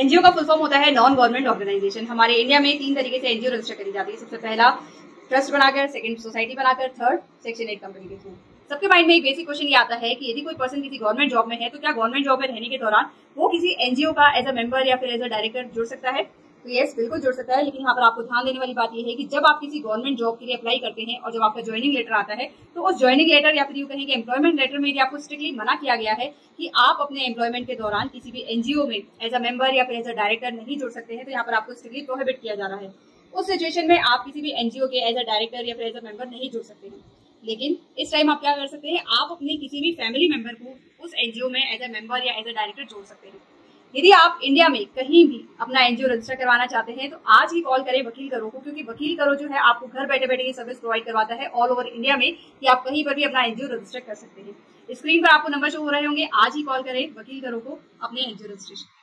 NGO का full form होता है नॉन गवर्नमेंट ऑर्गेनाइजेशन हमारे इंडिया में तीन तरीके से एनजीओ रजिस्टर करी जाती है। सबसे पहला ट्रस्ट बनाकर सेकंड सोसाइटी बनाकर थर्ड सेक्शन एट कंपनी के थ्रू सबके माइंड में एक बेसिक क्वेश्चन ये आता है कि यदि कोई पर्सन किसी गवर्नमेंट जॉब में है तो क्या गवर्नमेंट जॉब में रहने के दौरान वो किसी एनजीओ का एज अ मेंबर या फिर एज अ डायरेक्टर जुड़ सकता है? तो यस बिल्कुल जुड़ सकता है, लेकिन यहाँ पर आपको ध्यान देने वाली बात यह है कि जब आप किसी गवर्नमेंट जॉब के लिए अप्लाई करते हैं और जब आपका ज्वाइनिंग लेटर आता है तो उस ज्वाइनिंग लेटर या फिर यू कहेंगे एम्प्लॉयमेंट लेटर में भी आपको स्ट्रिक्टली मना किया गया है कि आप अपने एम्प्लॉयमेंट के दौरान किसी भी एनजीओ में एज अ मेंबर या फिर एज अ डायरेक्टर नहीं जुड़ सकते हैं तो यहाँ पर आपको स्ट्रिक्टली प्रोहिबिट किया जा रहा है। उस सिचुएशन में आप किसी भी एनजीओ के एज अ डायरेक्टर या फिर एज अ मेंबर नहीं जुड़ सकते हैं। लेकिन इस टाइम आप क्या कर सकते हैं, आप अपने किसी भी फैमिली मेंबर को उस एनजीओ में एज अ मेंबर या एज अ डायरेक्टर जोड़ सकते हैं। यदि आप इंडिया में कहीं भी अपना एनजीओ रजिस्टर करवाना चाहते हैं तो आज ही कॉल करें वकील करो को, क्योंकि वकील करो जो है आपको घर बैठे बैठे ये सर्विस प्रोवाइड करवाता है ऑल ओवर इंडिया में कि आप कहीं पर भी अपना एनजीओ रजिस्टर कर सकते हैं। स्क्रीन पर आपको नंबर शो हो रहे होंगे, आज ही कॉल करें वकील करो को अपने एनजीओ रजिस्ट्रेशन